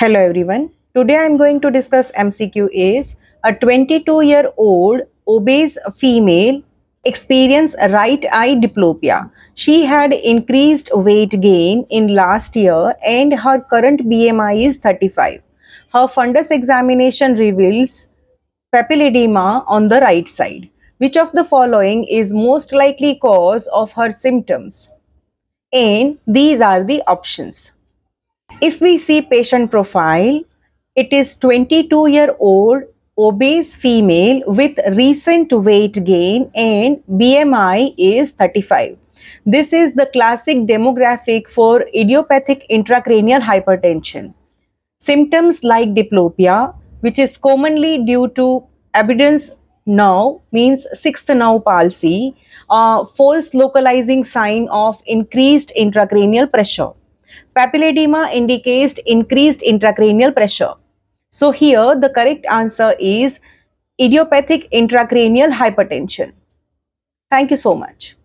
Hello everyone. Today I am going to discuss MCQ is a 22 year old obese female experienced right eye diplopia. She had increased weight gain in last year and her current BMI is 35. Her fundus examination reveals papilledema on the right side. Which of the following is most likely cause of her symptoms? And these are the options. If we see patient profile, it is 22 year old obese female with recent weight gain and BMI is 35. This is the classic demographic for idiopathic intracranial hypertension. Symptoms like diplopia, which is commonly due to abducens now means sixth nerve palsy, uh, false localizing sign of increased intracranial pressure. Papilledema indicates increased intracranial pressure. So here the correct answer is idiopathic intracranial hypertension. Thank you so much.